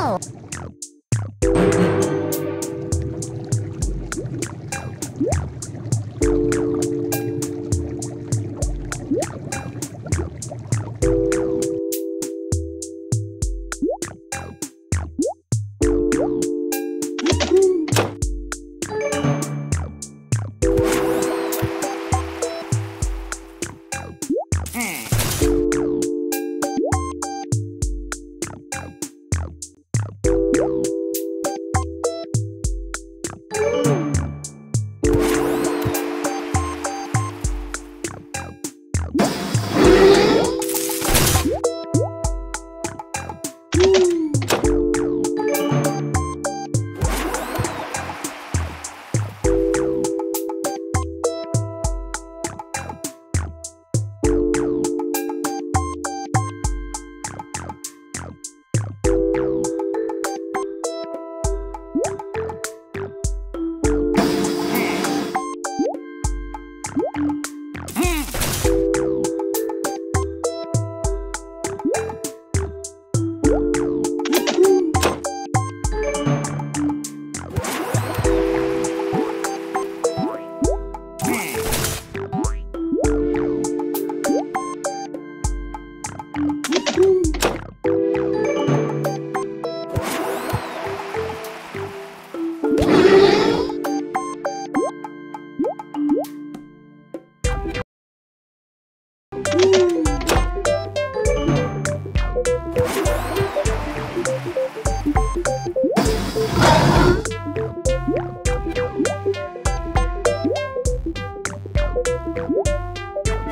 Wow! Bye.